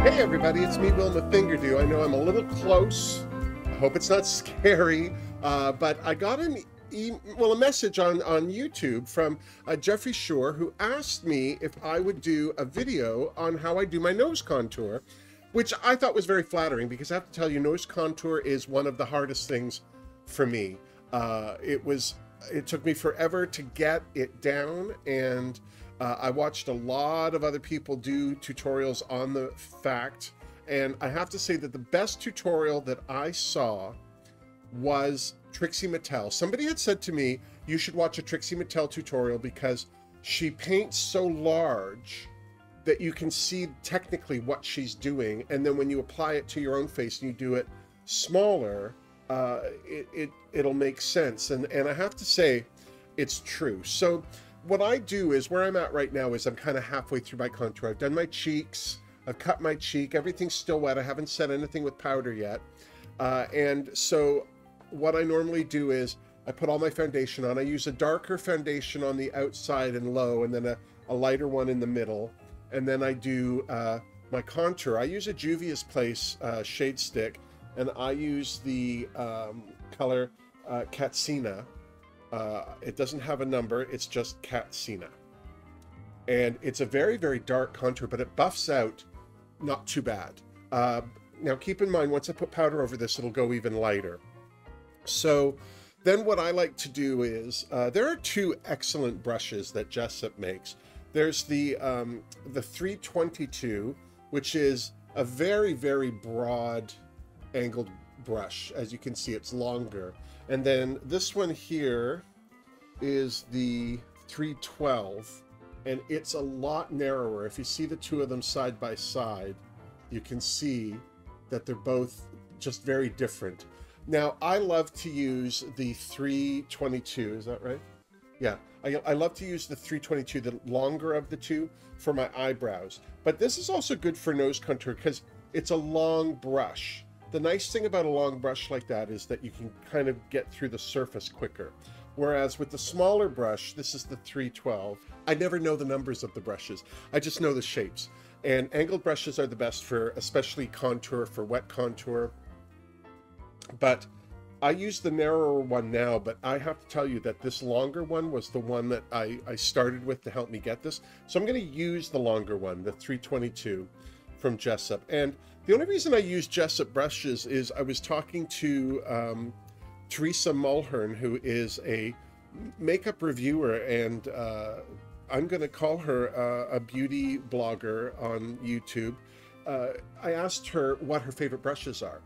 Hey everybody, it's me, Wilma Fingerdoo. I know I'm a little close. I hope it's not scary, uh, but I got an e well a message on on YouTube from uh, Jeffrey Shore who asked me if I would do a video on how I do my nose contour, which I thought was very flattering because I have to tell you, nose contour is one of the hardest things for me. Uh, it was it took me forever to get it down and uh, I watched a lot of other people do tutorials on the fact, and I have to say that the best tutorial that I saw was Trixie Mattel. Somebody had said to me, you should watch a Trixie Mattel tutorial because she paints so large that you can see technically what she's doing. And then when you apply it to your own face and you do it smaller, uh, it, it, it'll make sense. And, and I have to say, it's true. So what I do is where I'm at right now is I'm kind of halfway through my contour. I've done my cheeks, I've cut my cheek, everything's still wet. I haven't set anything with powder yet. Uh, and so what I normally do is I put all my foundation on. I use a darker foundation on the outside and low, and then a, a lighter one in the middle. And then I do uh, my contour. I use a Juvia's Place uh, shade stick, and I use the um, color uh, Katsina uh, it doesn't have a number, it's just Katsina. And it's a very, very dark contour, but it buffs out not too bad. Uh, now keep in mind, once I put powder over this, it'll go even lighter. So then what I like to do is, uh, there are two excellent brushes that Jessup makes. There's the, um, the 322, which is a very, very broad angled brush. As you can see, it's longer. And then this one here is the 312 and it's a lot narrower. If you see the two of them side by side, you can see that they're both just very different. Now, I love to use the 322, is that right? Yeah, I, I love to use the 322, the longer of the two, for my eyebrows. But this is also good for nose contour because it's a long brush. The nice thing about a long brush like that is that you can kind of get through the surface quicker. Whereas with the smaller brush, this is the 312, I never know the numbers of the brushes. I just know the shapes. And angled brushes are the best for especially contour, for wet contour. But I use the narrower one now, but I have to tell you that this longer one was the one that I, I started with to help me get this. So I'm going to use the longer one, the 322 from Jessup. And the only reason I use Jessup brushes is I was talking to um, Teresa Mulhern, who is a makeup reviewer, and uh, I'm going to call her uh, a beauty blogger on YouTube. Uh, I asked her what her favorite brushes are,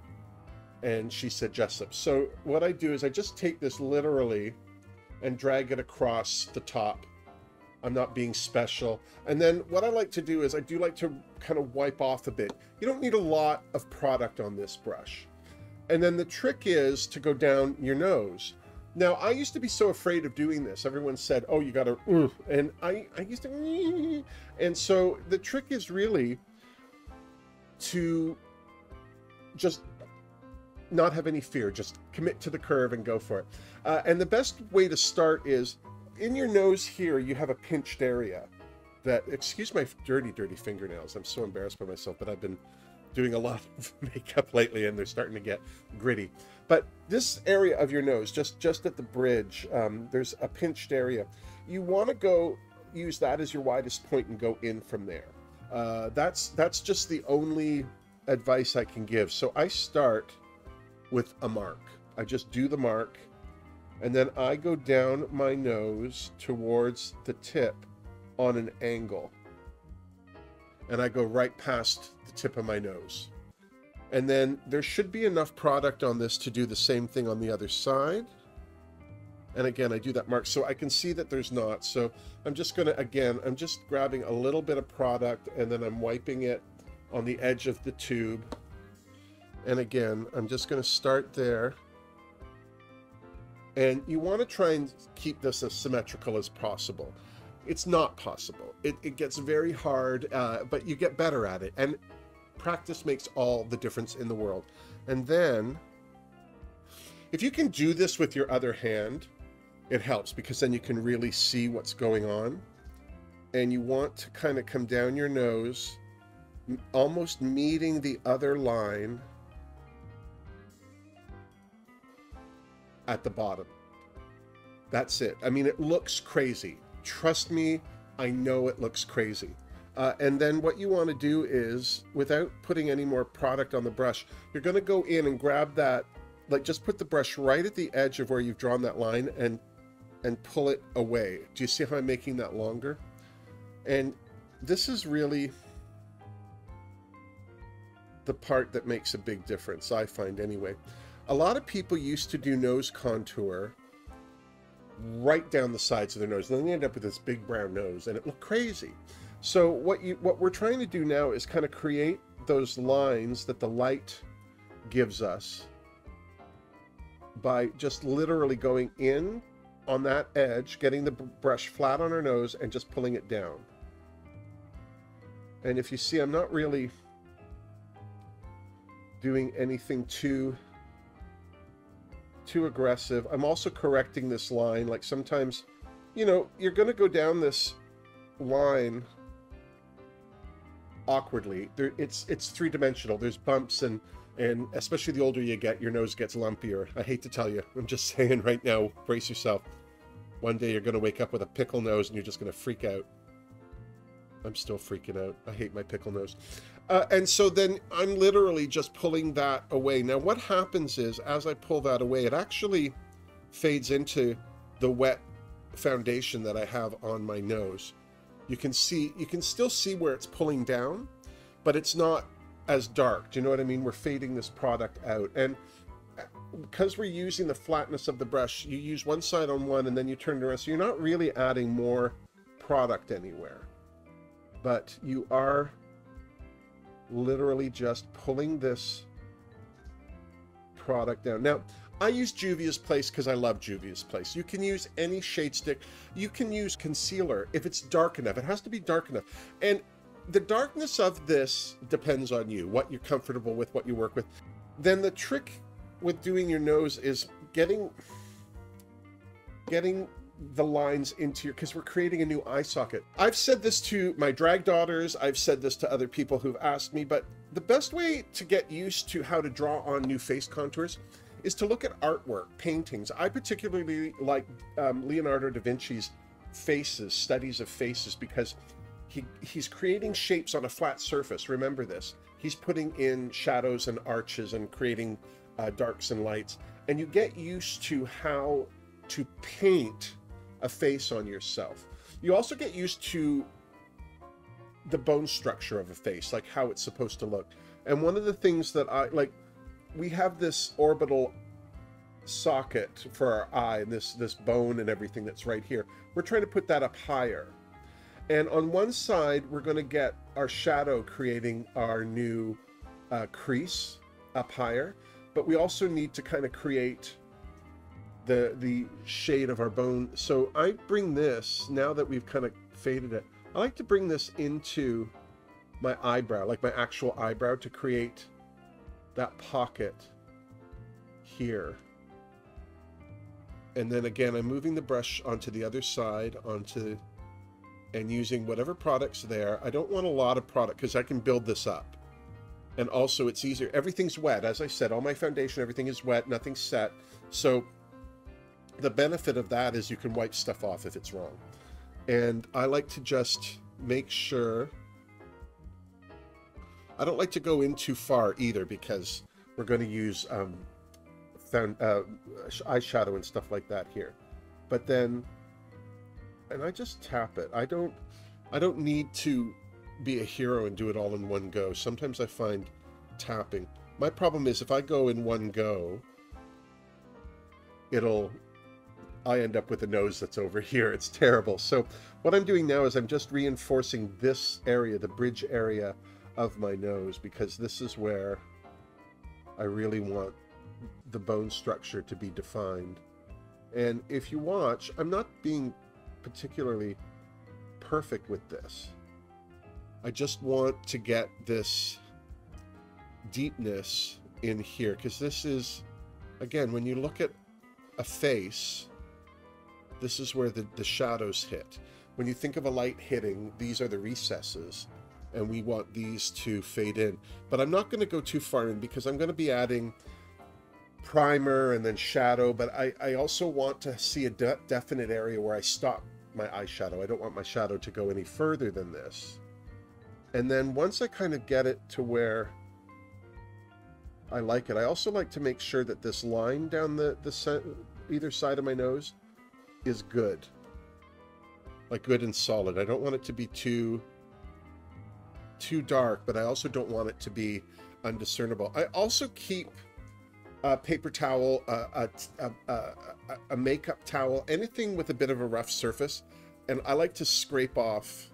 and she said Jessup. So what I do is I just take this literally and drag it across the top I'm not being special. And then what I like to do is I do like to kind of wipe off a bit. You don't need a lot of product on this brush. And then the trick is to go down your nose. Now, I used to be so afraid of doing this. Everyone said, oh, you got to, and I, I used to, and so the trick is really to just not have any fear. Just commit to the curve and go for it. Uh, and the best way to start is in your nose here, you have a pinched area that, excuse my dirty, dirty fingernails. I'm so embarrassed by myself, but I've been doing a lot of makeup lately and they're starting to get gritty. But this area of your nose, just, just at the bridge, um, there's a pinched area. You want to go use that as your widest point and go in from there. Uh, that's, that's just the only advice I can give. So I start with a mark. I just do the mark and then I go down my nose towards the tip on an angle. And I go right past the tip of my nose. And then there should be enough product on this to do the same thing on the other side. And again, I do that mark so I can see that there's not. So I'm just going to, again, I'm just grabbing a little bit of product and then I'm wiping it on the edge of the tube. And again, I'm just going to start there and you want to try and keep this as symmetrical as possible. It's not possible. It, it gets very hard, uh, but you get better at it. And practice makes all the difference in the world. And then, if you can do this with your other hand, it helps because then you can really see what's going on. And you want to kind of come down your nose almost meeting the other line at the bottom. That's it. I mean, it looks crazy. Trust me, I know it looks crazy. Uh, and then what you want to do is, without putting any more product on the brush, you're going to go in and grab that, like just put the brush right at the edge of where you've drawn that line and and pull it away. Do you see how I'm making that longer? And this is really the part that makes a big difference, I find anyway. A lot of people used to do nose contour right down the sides of their nose, and then they end up with this big brown nose, and it looked crazy. So what you what we're trying to do now is kind of create those lines that the light gives us by just literally going in on that edge, getting the brush flat on our nose and just pulling it down. And if you see, I'm not really doing anything too too aggressive. I'm also correcting this line. Like sometimes, you know, you're going to go down this line awkwardly. There, it's it's three dimensional. There's bumps and and especially the older you get, your nose gets lumpier. I hate to tell you. I'm just saying right now, brace yourself. One day you're going to wake up with a pickle nose and you're just going to freak out. I'm still freaking out. I hate my pickle nose. Uh, and so then I'm literally just pulling that away. Now what happens is, as I pull that away, it actually fades into the wet foundation that I have on my nose. You can see, you can still see where it's pulling down, but it's not as dark. Do you know what I mean? We're fading this product out. And uh, because we're using the flatness of the brush, you use one side on one and then you turn it around. So you're not really adding more product anywhere, but you are literally just pulling this product down. Now, I use Juvia's Place because I love Juvia's Place. You can use any shade stick. You can use concealer if it's dark enough. It has to be dark enough. And the darkness of this depends on you, what you're comfortable with, what you work with. Then the trick with doing your nose is getting getting the lines into your because we're creating a new eye socket. I've said this to my drag daughters, I've said this to other people who've asked me, but the best way to get used to how to draw on new face contours is to look at artwork, paintings. I particularly like um, Leonardo da Vinci's faces, studies of faces, because he, he's creating shapes on a flat surface. Remember this. He's putting in shadows and arches and creating uh, darks and lights. And you get used to how to paint a face on yourself. You also get used to the bone structure of a face, like how it's supposed to look. And one of the things that I like, we have this orbital socket for our eye, and this this bone and everything that's right here. We're trying to put that up higher. And on one side, we're going to get our shadow creating our new uh, crease up higher, but we also need to kind of create the the shade of our bone. So I bring this, now that we've kind of faded it, I like to bring this into my eyebrow, like my actual eyebrow to create that pocket here. And then again, I'm moving the brush onto the other side, onto, and using whatever product's there. I don't want a lot of product because I can build this up. And also it's easier. Everything's wet. As I said, all my foundation, everything is wet, nothing's set. So the benefit of that is you can wipe stuff off if it's wrong. And I like to just make sure. I don't like to go in too far either because we're going to use um, found, uh, eyeshadow and stuff like that here. But then, and I just tap it. I don't, I don't need to be a hero and do it all in one go. Sometimes I find tapping. My problem is if I go in one go, it'll I end up with a nose that's over here. It's terrible. So what I'm doing now is I'm just reinforcing this area, the bridge area of my nose, because this is where I really want the bone structure to be defined. And if you watch, I'm not being particularly perfect with this. I just want to get this deepness in here because this is, again, when you look at a face, this is where the, the shadows hit. When you think of a light hitting, these are the recesses. and we want these to fade in. But I'm not going to go too far in because I'm going to be adding primer and then shadow, but I, I also want to see a de definite area where I stop my eyeshadow. I don't want my shadow to go any further than this. And then once I kind of get it to where I like it, I also like to make sure that this line down the, the either side of my nose is good. Like good and solid. I don't want it to be too too dark, but I also don't want it to be undiscernible. I also keep a paper towel, a, a, a, a, makeup towel, anything with a bit of a rough surface. And I like to scrape off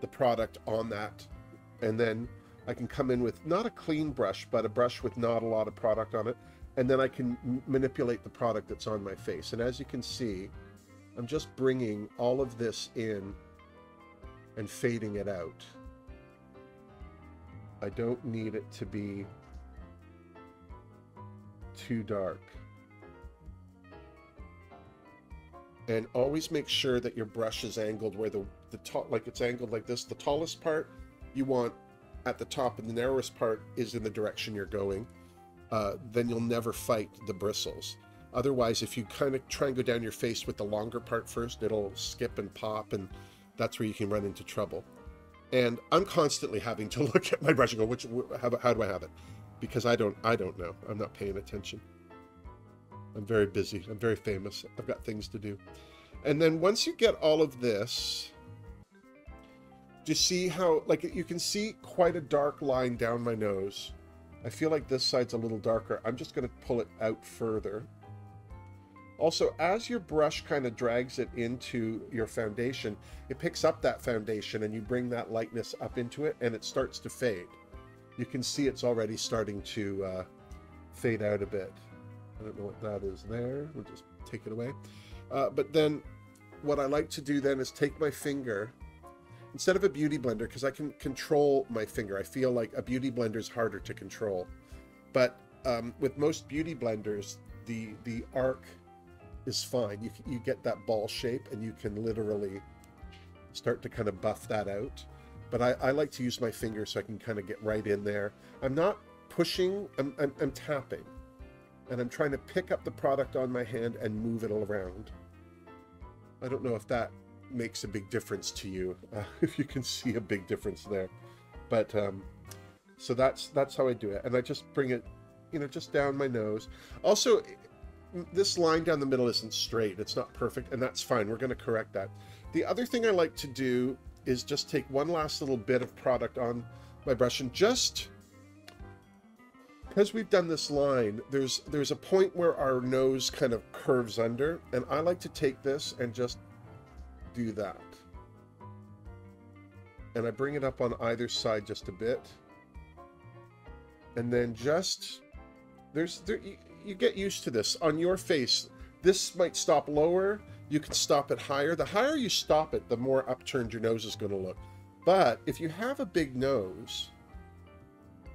the product on that. And then I can come in with not a clean brush, but a brush with not a lot of product on it. And then I can manipulate the product that's on my face. And as you can see, I'm just bringing all of this in and fading it out. I don't need it to be too dark. And always make sure that your brush is angled where the, the top, like it's angled like this. The tallest part you want at the top and the narrowest part is in the direction you're going. Uh, then you'll never fight the bristles. Otherwise, if you kind of try and go down your face with the longer part first, it'll skip and pop, and that's where you can run into trouble. And I'm constantly having to look at my brush and go, which, how, how do I have it? because I don't I don't know. I'm not paying attention. I'm very busy. I'm very famous. I've got things to do. And then once you get all of this, do you see how like you can see quite a dark line down my nose. I feel like this side's a little darker. I'm just going to pull it out further. Also, as your brush kind of drags it into your foundation, it picks up that foundation and you bring that lightness up into it and it starts to fade you can see it's already starting to uh, fade out a bit. I don't know what that is there. We'll just take it away. Uh, but then what I like to do then is take my finger, instead of a beauty blender, because I can control my finger. I feel like a beauty blender is harder to control. But um, with most beauty blenders, the, the arc is fine. You, you get that ball shape and you can literally start to kind of buff that out but I, I like to use my finger so I can kind of get right in there. I'm not pushing, I'm, I'm, I'm tapping. And I'm trying to pick up the product on my hand and move it around. I don't know if that makes a big difference to you, uh, if you can see a big difference there. But, um, so that's, that's how I do it. And I just bring it, you know, just down my nose. Also, this line down the middle isn't straight. It's not perfect, and that's fine. We're going to correct that. The other thing I like to do is just take one last little bit of product on my brush and just because we've done this line, there's there's a point where our nose kind of curves under, and I like to take this and just do that. And I bring it up on either side just a bit. And then just, there's, there, you, you get used to this. On your face, this might stop lower, you can stop it higher. The higher you stop it, the more upturned your nose is going to look. But if you have a big nose,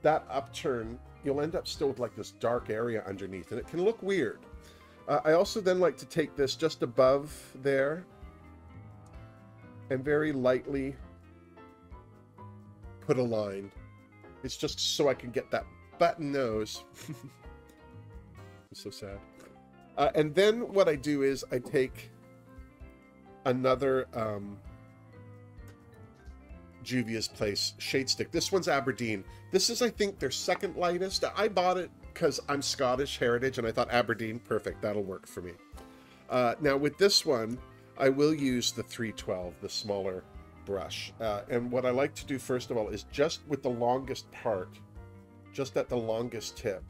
that upturn, you'll end up still with like this dark area underneath, and it can look weird. Uh, I also then like to take this just above there and very lightly put a line. It's just so I can get that button nose. I'm so sad. Uh, and then what I do is I take another um, Juvia's Place shade stick. This one's Aberdeen. This is, I think, their second lightest. I bought it because I'm Scottish heritage, and I thought Aberdeen, perfect, that'll work for me. Uh, now with this one, I will use the 312, the smaller brush. Uh, and what I like to do first of all is just with the longest part, just at the longest tip,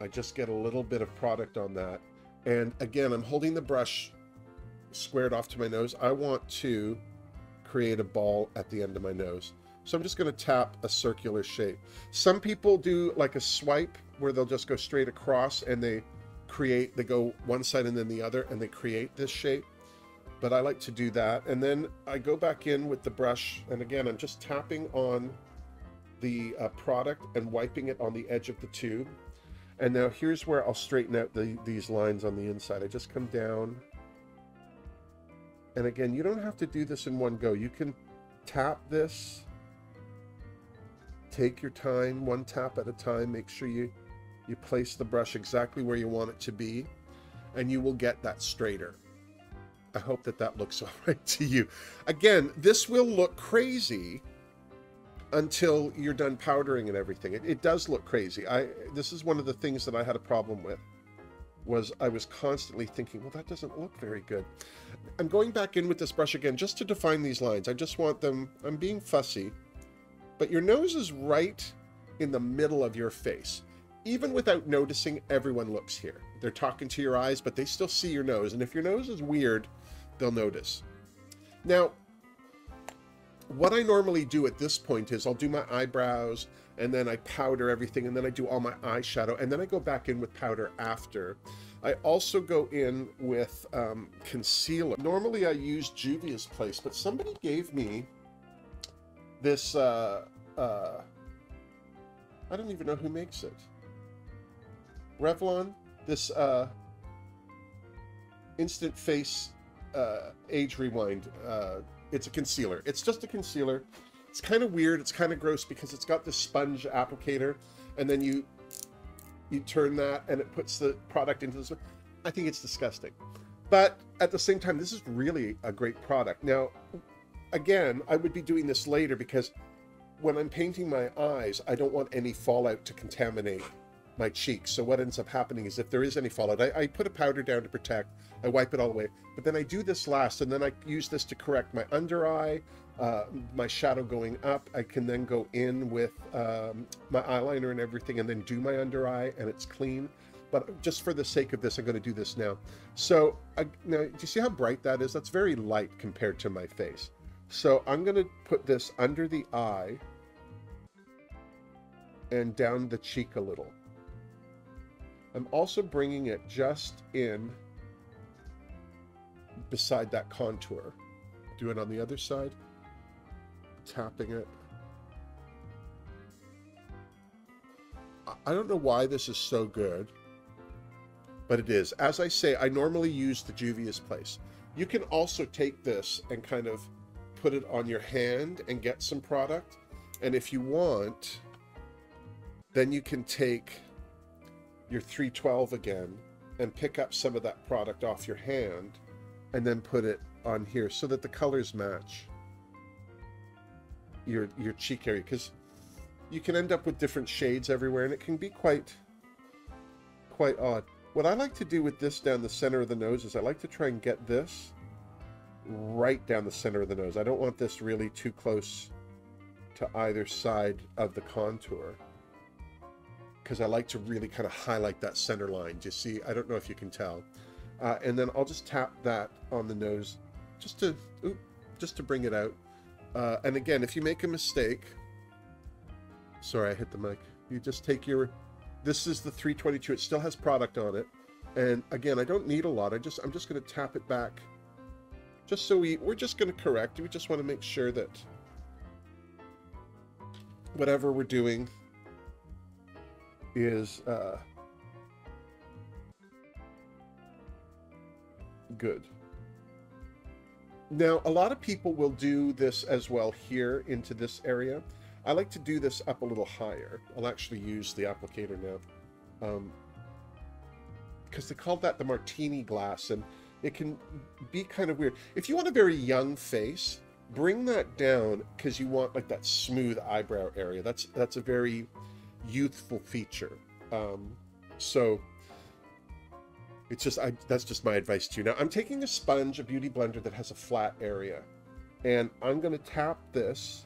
I just get a little bit of product on that and again, I'm holding the brush squared off to my nose. I want to create a ball at the end of my nose. So I'm just going to tap a circular shape. Some people do like a swipe where they'll just go straight across and they create, they go one side and then the other and they create this shape. But I like to do that. And then I go back in with the brush. And again, I'm just tapping on the uh, product and wiping it on the edge of the tube. And now here's where I'll straighten out the, these lines on the inside. I just come down. And again, you don't have to do this in one go. You can tap this. Take your time, one tap at a time. Make sure you, you place the brush exactly where you want it to be, and you will get that straighter. I hope that that looks all right to you. Again, this will look crazy until you're done powdering and everything. It, it, does look crazy. I This is one of the things that I had a problem with, was I was constantly thinking, well, that doesn't look very good. I'm going back in with this brush again just to define these lines. I just want them, I'm being fussy, but your nose is right in the middle of your face. Even without noticing, everyone looks here. They're talking to your eyes, but they still see your nose. And if your nose is weird, they'll notice. Now, what I normally do at this point is I'll do my eyebrows and then I powder everything and then I do all my eyeshadow and then I go back in with powder after. I also go in with um, concealer. Normally I use Juvia's Place, but somebody gave me this, uh, uh, I don't even know who makes it. Revlon, this uh, Instant Face uh, Age Rewind. Uh, it's a concealer. It's just a concealer. It's kind of weird. It's kind of gross because it's got this sponge applicator, and then you you turn that and it puts the product into this. I think it's disgusting. But at the same time, this is really a great product. Now, again, I would be doing this later because when I'm painting my eyes, I don't want any fallout to contaminate my cheeks. So what ends up happening is if there is any fallout, I, I, put a powder down to protect, I wipe it all away, but then I do this last, and then I use this to correct my under eye, uh, my shadow going up. I can then go in with um, my eyeliner and everything and then do my under eye, and it's clean. But just for the sake of this, I'm going to do this now. So I, now, do you see how bright that is? That's very light compared to my face. So I'm going to put this under the eye and down the cheek a little. I'm also bringing it just in beside that contour. Do it on the other side, tapping it. I don't know why this is so good, but it is. As I say, I normally use the Juvia's Place. You can also take this and kind of put it on your hand and get some product. And if you want, then you can take your 312 again and pick up some of that product off your hand and then put it on here so that the colors match your your cheek area because you can end up with different shades everywhere and it can be quite quite odd. What I like to do with this down the center of the nose is I like to try and get this right down the center of the nose. I don't want this really too close to either side of the contour because I like to really kind of highlight that center line. You see? I don't know if you can tell. Uh, and then I'll just tap that on the nose just to, oop, just to bring it out. Uh, and again, if you make a mistake, sorry, I hit the mic. You just take your, this is the 322. It still has product on it. And again, I don't need a lot. I just, I'm just going to tap it back just so we, we're just going to correct. We just want to make sure that whatever we're doing is uh, good. Now, a lot of people will do this as well here into this area. I like to do this up a little higher. I'll actually use the applicator now. Um, because they call that the martini glass, and it can be kind of weird. If you want a very young face, bring that down because you want like that smooth eyebrow area. That's that's a very youthful feature. Um, so it's just I, that's just my advice to you. Now I'm taking a sponge, a beauty blender that has a flat area, and I'm going to tap this.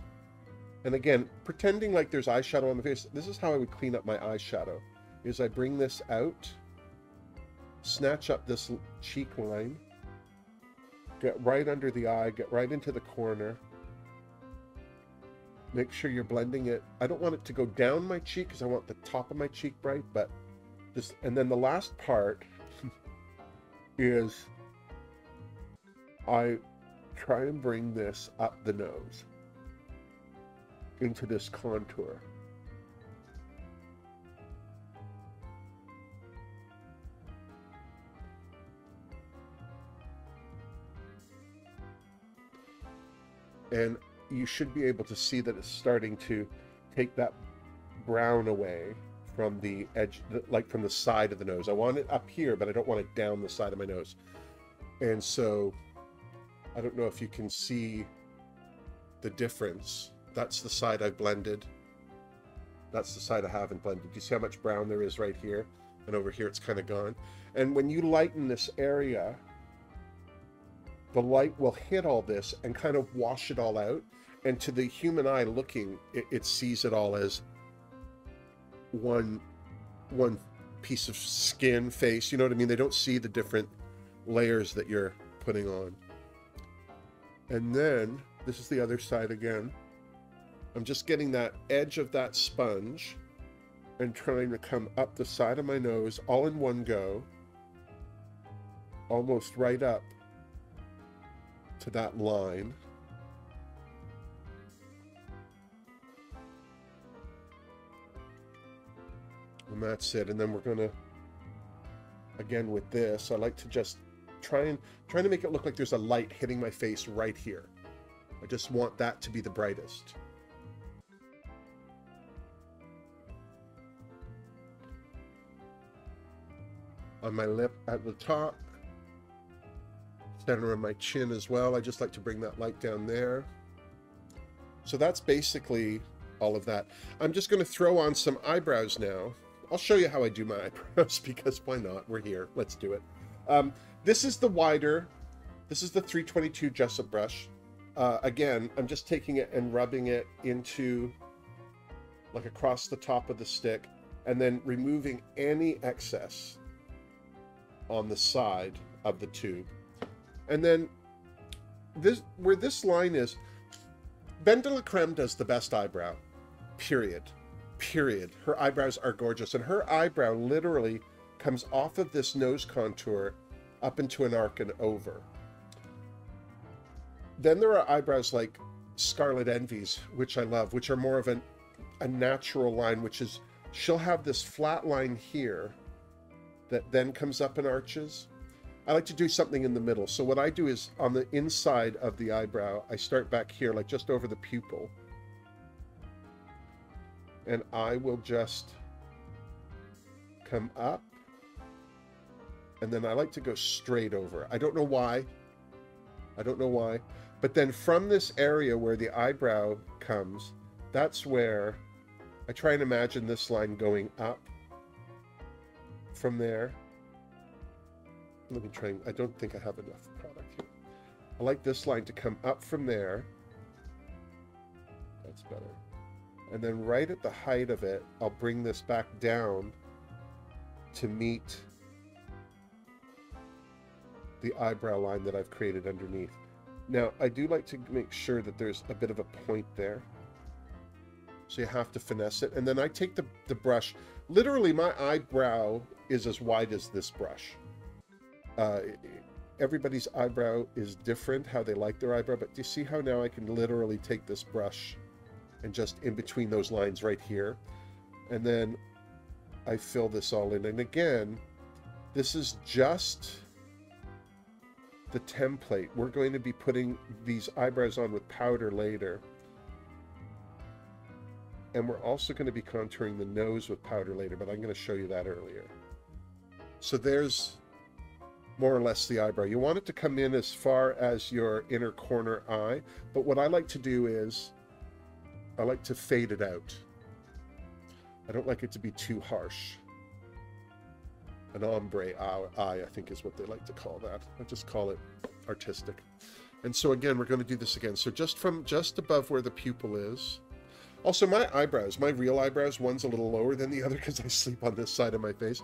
And again, pretending like there's eyeshadow on the face. This is how I would clean up my eyeshadow. Is I bring this out, snatch up this cheek line, get right under the eye, get right into the corner, Make sure you're blending it. I don't want it to go down my cheek because I want the top of my cheek bright, but just, and then the last part is I try and bring this up the nose into this contour. And you should be able to see that it's starting to take that brown away from the edge, like from the side of the nose. I want it up here, but I don't want it down the side of my nose. And so I don't know if you can see the difference. That's the side I've blended. That's the side I haven't blended. You see how much brown there is right here? And over here it's kind of gone. And when you lighten this area, the light will hit all this and kind of wash it all out. And to the human eye looking, it, it sees it all as one one piece of skin face you know what i mean? They don't see the different layers that you're putting on. And then this is the other side again. I'm just getting that edge of that sponge and trying to come up the side of my nose all in one go almost right up to that line and that's it. And then we're gonna again with this I like to just try and trying to make it look like there's a light hitting my face right here. I just want that to be the brightest. On my lip at the top. Center of my chin as well. I just like to bring that light down there. So that's basically all of that. I'm just going to throw on some eyebrows now I'll show you how I do my eyebrows because why not? We're here. Let's do it. Um, this is the wider. This is the 322 Jessup brush. Uh, again, I'm just taking it and rubbing it into like across the top of the stick and then removing any excess on the side of the tube. And then this where this line is, Ben de la Creme does the best eyebrow, period period. Her eyebrows are gorgeous. And her eyebrow literally comes off of this nose contour up into an arc and over. Then there are eyebrows like Scarlet Envy's, which I love, which are more of an, a natural line, which is she'll have this flat line here that then comes up and arches. I like to do something in the middle. So what I do is on the inside of the eyebrow, I start back here, like just over the pupil and I will just come up and then I like to go straight over. I don't know why. I don't know why. But then from this area where the eyebrow comes, that's where I try and imagine this line going up from there. Let me try. I don't think I have enough product here. I like this line to come up from there. That's better and then right at the height of it, I'll bring this back down to meet the eyebrow line that I've created underneath. Now, I do like to make sure that there's a bit of a point there. So you have to finesse it. And then I take the, the brush. Literally, my eyebrow is as wide as this brush. Uh, everybody's eyebrow is different, how they like their eyebrow. But do you see how now I can literally take this brush and just in between those lines right here. And then I fill this all in. And again, this is just the template. We're going to be putting these eyebrows on with powder later. And we're also going to be contouring the nose with powder later, but I'm going to show you that earlier. So there's more or less the eyebrow. You want it to come in as far as your inner corner eye, but what I like to do is I like to fade it out. I don't like it to be too harsh. An ombre eye, I think is what they like to call that. I just call it artistic. And so again, we're going to do this again. So just from just above where the pupil is. Also, my eyebrows, my real eyebrows, one's a little lower than the other because I sleep on this side of my face.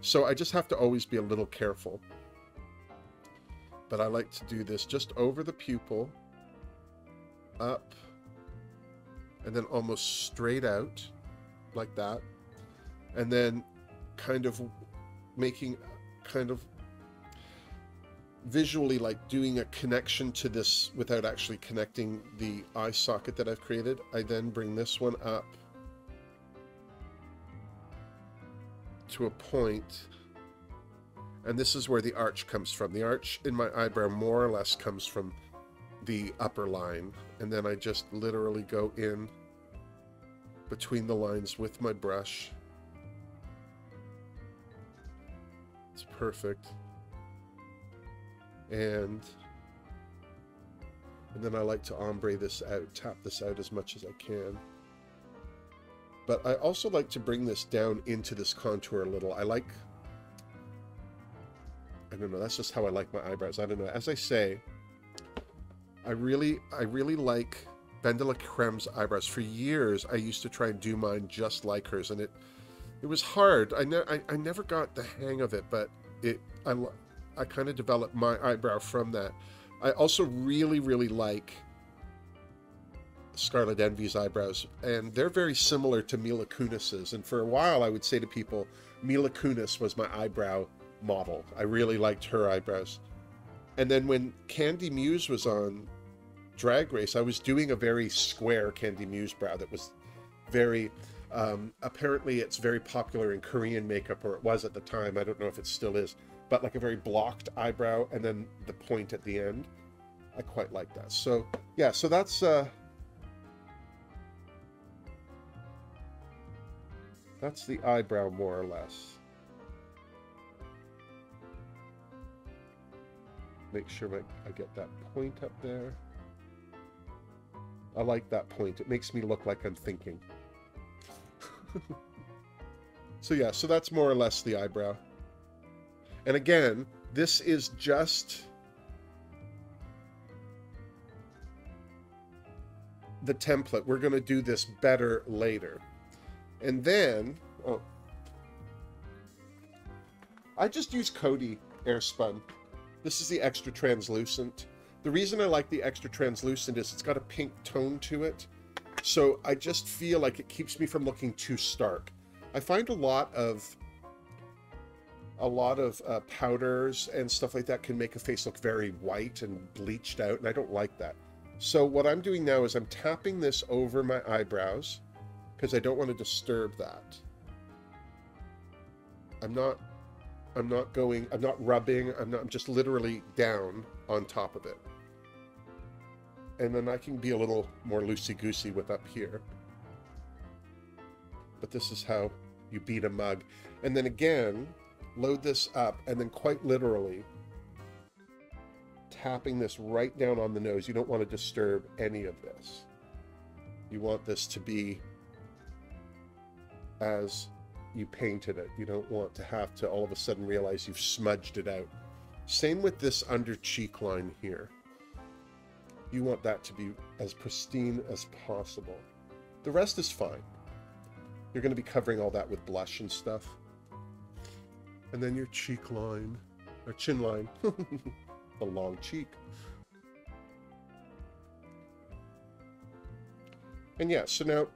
So I just have to always be a little careful. But I like to do this just over the pupil, up, and then almost straight out like that and then kind of making kind of visually like doing a connection to this without actually connecting the eye socket that I've created. I then bring this one up to a point and this is where the arch comes from. The arch in my eyebrow more or less comes from the upper line. And then I just literally go in between the lines with my brush. It's perfect. And and then I like to ombre this out, tap this out as much as I can. But I also like to bring this down into this contour a little. I like, I don't know, that's just how I like my eyebrows. I don't know. As I say, I really, I really like Ben de la Crème's eyebrows. For years, I used to try and do mine just like hers, and it, it was hard. I, ne I, I never got the hang of it, but it, I, I kind of developed my eyebrow from that. I also really, really like Scarlet Envy's eyebrows, and they're very similar to Mila Kunis's. And for a while, I would say to people, Mila Kunis was my eyebrow model. I really liked her eyebrows. And then when Kandy Muse was on Drag Race, I was doing a very square Kandy Muse brow that was very. Um, apparently, it's very popular in Korean makeup, or it was at the time. I don't know if it still is but like a very blocked eyebrow and then the point at the end. I quite like that. So yeah, so that's uh that's the eyebrow more or less. Make sure I get that point up there. I like that point. It makes me look like I'm thinking. so yeah, so that's more or less the eyebrow. And again, this is just the template. We're going to do this better later. And then, oh, I just use Coty Airspun. This is the extra translucent. The reason I like the extra translucent is it's got a pink tone to it. So I just feel like it keeps me from looking too stark. I find a lot of a lot of uh, powders and stuff like that can make a face look very white and bleached out, and I don't like that. So what I'm doing now is I'm tapping this over my eyebrows because I don't want to disturb that. I'm not I'm not going I'm not rubbing, I'm not I'm just literally down on top of it. And then I can be a little more loosey-goosey with up here. But this is how you beat a mug. And then again, load this up, and then quite literally tapping this right down on the nose. You don't want to disturb any of this. You want this to be as you painted it. You don't want to have to all of a sudden realize you've smudged it out. Same with this under cheek line here. You want that to be as pristine as possible. The rest is fine. You're going to be covering all that with blush and stuff and then your cheek line, or chin line, the long cheek. And yeah, so now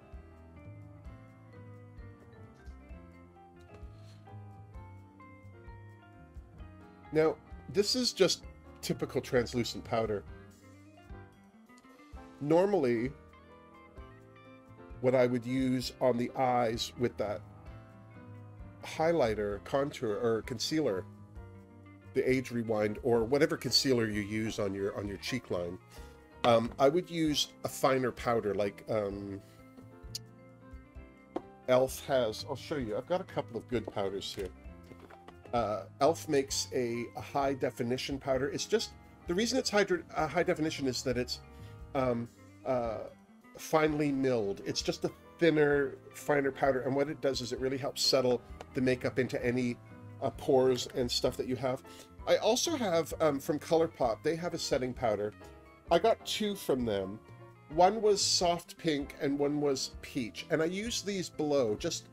Now, this is just typical translucent powder. Normally, what I would use on the eyes with that highlighter, contour, or concealer, the age rewind, or whatever concealer you use on your on your cheek line, um, I would use a finer powder like um, Elf has. I'll show you. I've got a couple of good powders here. Uh, Elf makes a, a, high definition powder. It's just the reason it's high, uh, high definition is that it's um, uh, finely milled. It's just a thinner, finer powder, and what it does is it really helps settle the makeup into any uh, pores and stuff that you have. I also have um, from ColourPop, they have a setting powder. I got two from them. One was soft pink and one was peach. And I use these below, just,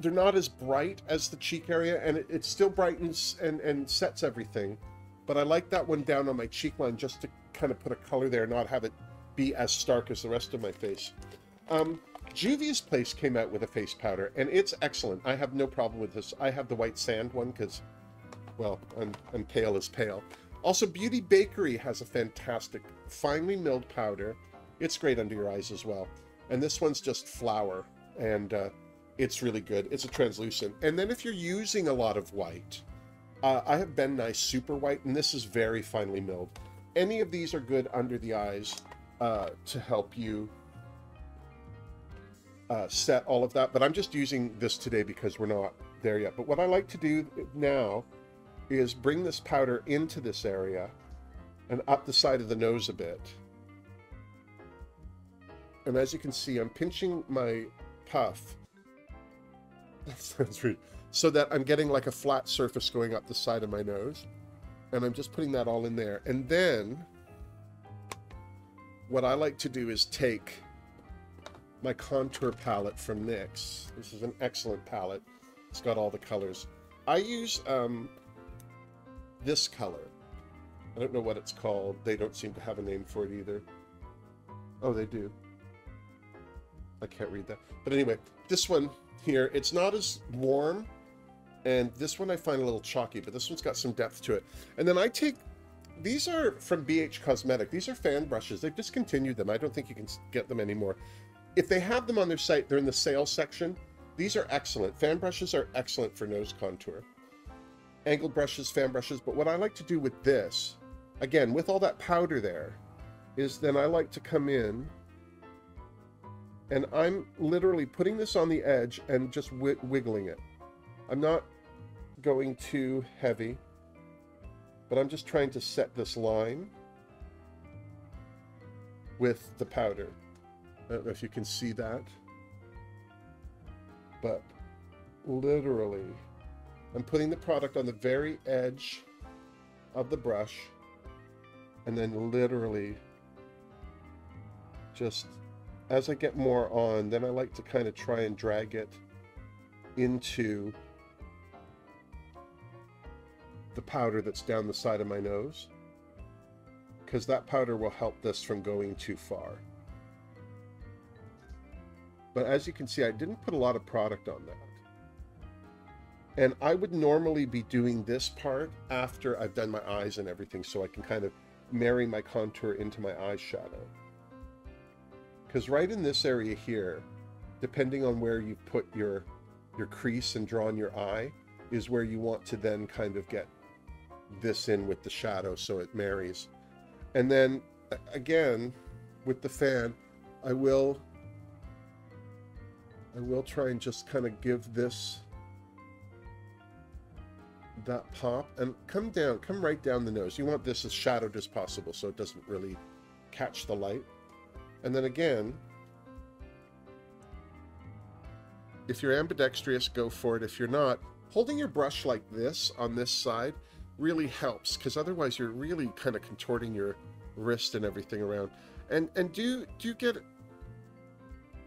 they're not as bright as the cheek area and it, it still brightens and, and sets everything. But I like that one down on my cheek line just to kind of put a color there, not have it be as stark as the rest of my face. Um, Juvia's Place came out with a face powder, and it's excellent. I have no problem with this. I have the white sand one because, well, I'm, I'm pale as pale. Also, Beauty Bakery has a fantastic, finely milled powder. It's great under your eyes as well. And this one's just flour, and uh, it's really good. It's a translucent. And then if you're using a lot of white, uh, I have Ben Nye Super White, and this is very finely milled. any of these are good under the eyes uh, to help you uh, set all of that. But I'm just using this today because we're not there yet. But what I like to do now is bring this powder into this area and up the side of the nose a bit. And as you can see, I'm pinching my puff. That sounds weird. So that I'm getting like a flat surface going up the side of my nose. And I'm just putting that all in there. And then what I like to do is take my contour palette from NYX. This is an excellent palette. It's got all the colors. I use um, this color. I don't know what it's called. They don't seem to have a name for it either. Oh, they do. I can't read that. But anyway, this one here, it's not as warm. And this one I find a little chalky, but this one's got some depth to it. And then I take, these are from BH Cosmetic. These are fan brushes. They've discontinued them. I don't think you can get them anymore. If they have them on their site, they're in the sales section. These are excellent. Fan brushes are excellent for nose contour. Angled brushes, fan brushes. But what I like to do with this, again, with all that powder there, is then I like to come in and I'm literally putting this on the edge and just wiggling it. I'm not going too heavy, but I'm just trying to set this line with the powder. I don't know if you can see that, but literally, I'm putting the product on the very edge of the brush and then literally just as I get more on, then I like to kind of try and drag it into the powder that's down the side of my nose because that powder will help this from going too far. But as you can see, I didn't put a lot of product on that. And I would normally be doing this part after I've done my eyes and everything so I can kind of marry my contour into my eyeshadow. Because right in this area here, depending on where you put your, your crease and drawn your eye, is where you want to then kind of get this in with the shadow so it marries. And then, again, with the fan, I will I will try and just kind of give this that pop and come down, come right down the nose. You want this as shadowed as possible so it doesn't really catch the light. And then again, if you're ambidextrous, go for it. If you're not, holding your brush like this on this side really helps because otherwise you're really kind of contorting your wrist and everything around. And and do do you get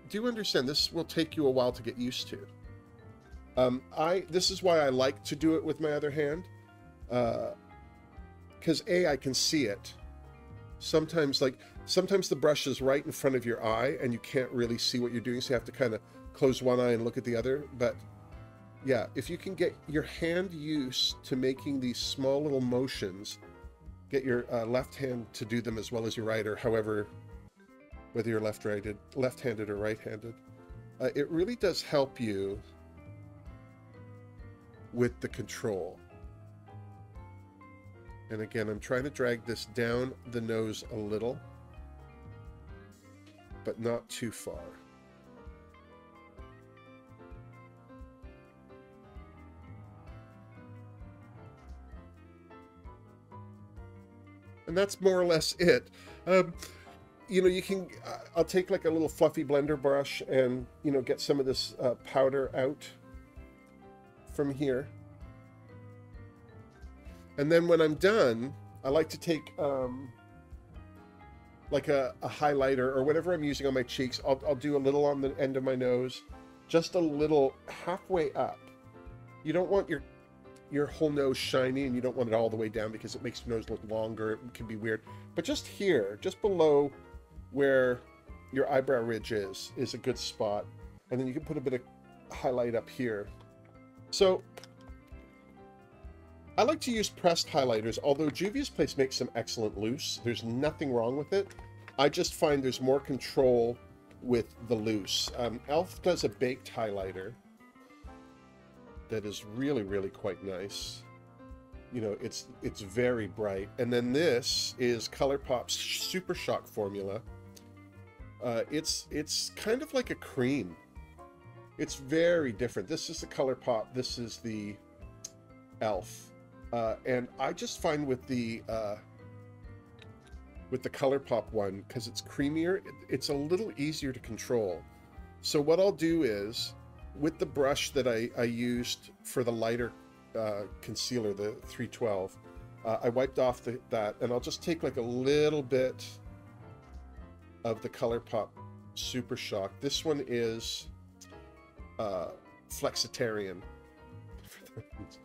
do you understand this will take you a while to get used to. Um, I this is why I like to do it with my other hand, because uh, a I can see it. Sometimes like sometimes the brush is right in front of your eye and you can't really see what you're doing, so you have to kind of close one eye and look at the other. But yeah, if you can get your hand used to making these small little motions, get your uh, left hand to do them as well as your right, or however, whether you're left-handed, left-handed or right-handed, uh, it really does help you with the control. And again, I'm trying to drag this down the nose a little but not too far. And that's more or less it. Um, you know, you can, I'll take like a little fluffy blender brush and, you know, get some of this uh, powder out from here. And then when I'm done, I like to take um, like a, a highlighter or whatever I'm using on my cheeks. I'll, I'll do a little on the end of my nose, just a little halfway up. You don't want your your whole nose shiny and you don't want it all the way down because it makes your nose look longer. It can be weird. But just here, just below where your eyebrow ridge is, is a good spot. And then you can put a bit of highlight up here. So I like to use pressed highlighters, although Juvia's Place makes some excellent loose. There's nothing wrong with it. I just find there's more control with the loose. Um, e.l.f. does a baked highlighter that is really, really quite nice. you know, it's it's very bright. And then this is ColourPop's Super Shock formula. Uh, it's it's kind of like a cream. It's very different. This is the ColourPop. This is the Elf. Uh, and I just find with the uh, with the ColourPop one, because it's creamier, it's a little easier to control. So what I'll do is, with the brush that I, I used for the lighter uh, concealer, the 312, uh, I wiped off the, that, and I'll just take like a little bit of the ColourPop Super Shock. This one is uh, Flexitarian.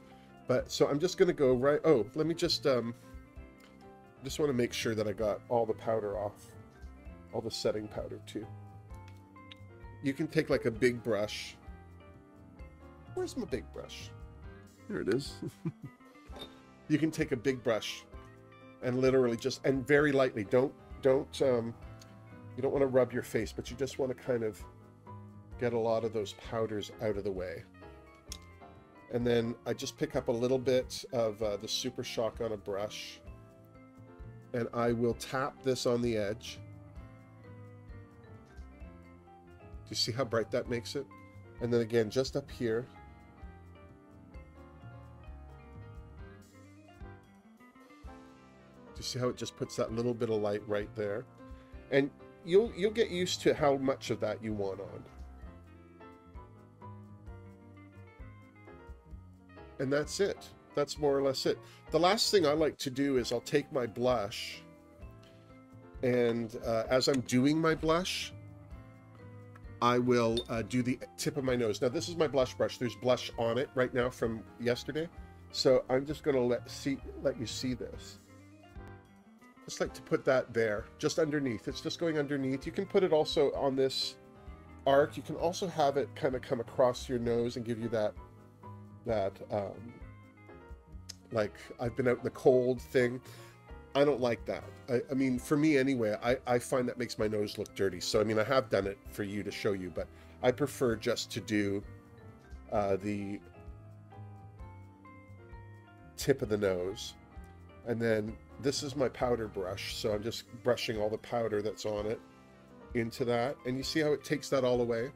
but so I'm just going to go right. Oh, let me just um, just want to make sure that I got all the powder off, all the setting powder too. You can take like a big brush. Where's my big brush? There it is. you can take a big brush and literally just and very lightly. Don't don't um, you don't want to rub your face, but you just want to kind of get a lot of those powders out of the way. And then I just pick up a little bit of uh, the Super Shock on a brush and I will tap this on the edge. Do you see how bright that makes it? And then again, just up here. Do you see how it just puts that little bit of light right there? And you'll you'll get used to how much of that you want on. And that's it that's more or less it. The last thing I like to do is I'll take my blush and uh, as I'm doing my blush, I will uh, do the tip of my nose. Now this is my blush brush. There's blush on it right now from yesterday. So I'm just going to let see let you see this. Just like to put that there, just underneath. It's just going underneath. You can put it also on this arc. You can also have it kind of come across your nose and give you that that um, like I've been out in the cold thing. I don't like that. I, I, mean, for me anyway, I, I find that makes my nose look dirty. So, I mean, I have done it for you to show you, but I prefer just to do uh, the tip of the nose. And then this is my powder brush. So I'm just brushing all the powder that's on it into that. And you see how it takes that all away?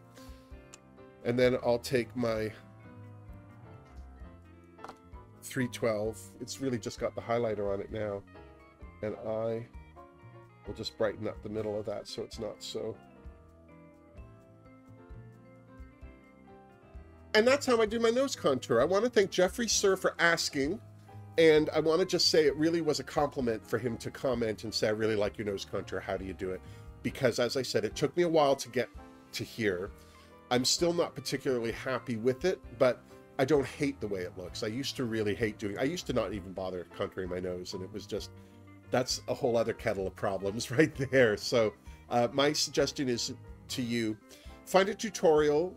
And then I'll take my 312. It's really just got the highlighter on it now. And I will just brighten up the middle of that so it's not so... And that's how I do my nose contour. I want to thank Jeffrey Sir for asking. And I want to just say it really was a compliment for him to comment and say, I really like your nose contour. How do you do it? Because as I said, it took me a while to get to here. I'm still not particularly happy with it, but I don't hate the way it looks. I used to really hate doing. I used to not even bother contouring my nose, and it was just that's a whole other kettle of problems right there. So uh, my suggestion is to you, find a tutorial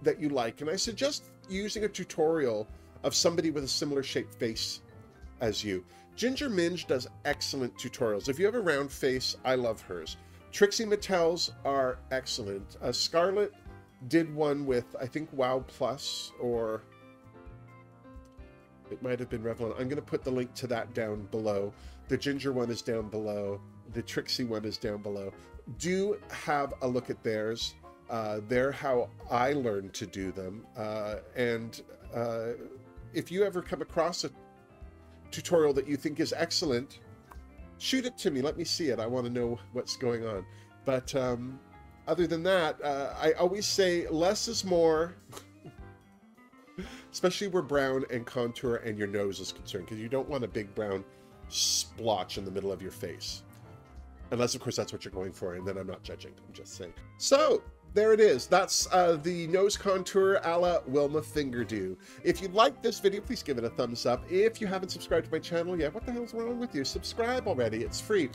that you like, and I suggest using a tutorial of somebody with a similar shaped face as you. Ginger Minge does excellent tutorials. If you have a round face, I love hers. Trixie Mattel's are excellent. Uh, Scarlett did one with, I think, WoW Plus, or it might have been Revlon. I'm going to put the link to that down below. The Ginger one is down below. The Trixie one is down below. Do have a look at theirs. Uh, they're how I learned to do them. Uh, and uh, if you ever come across a tutorial that you think is excellent, shoot it to me. Let me see it. I want to know what's going on. But um, other than that, uh, I always say less is more, especially where brown and contour and your nose is concerned, because you don't want a big brown splotch in the middle of your face. Unless, of course, that's what you're going for, and then I'm not judging. I'm just saying. So, there it is. That's uh, the nose contour a la Wilma Fingerdoo. If you like this video, please give it a thumbs up. If you haven't subscribed to my channel yet, what the hell's wrong with you? Subscribe already. It's free.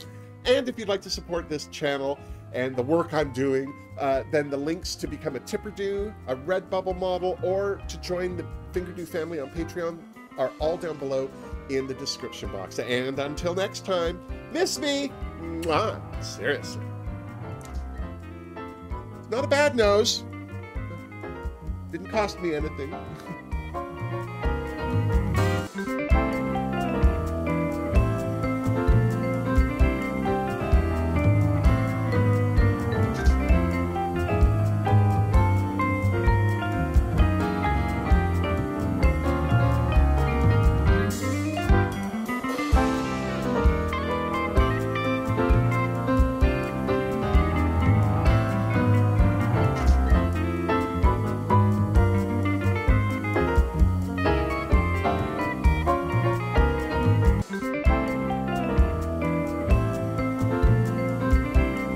And if you'd like to support this channel and the work I'm doing, uh, then the links to become a Tipperdoo, a Redbubble model, or to join the Fingerdoo family on Patreon are all down below in the description box. And until next time, miss me. Mwah. Seriously. Not a bad nose. Didn't cost me anything.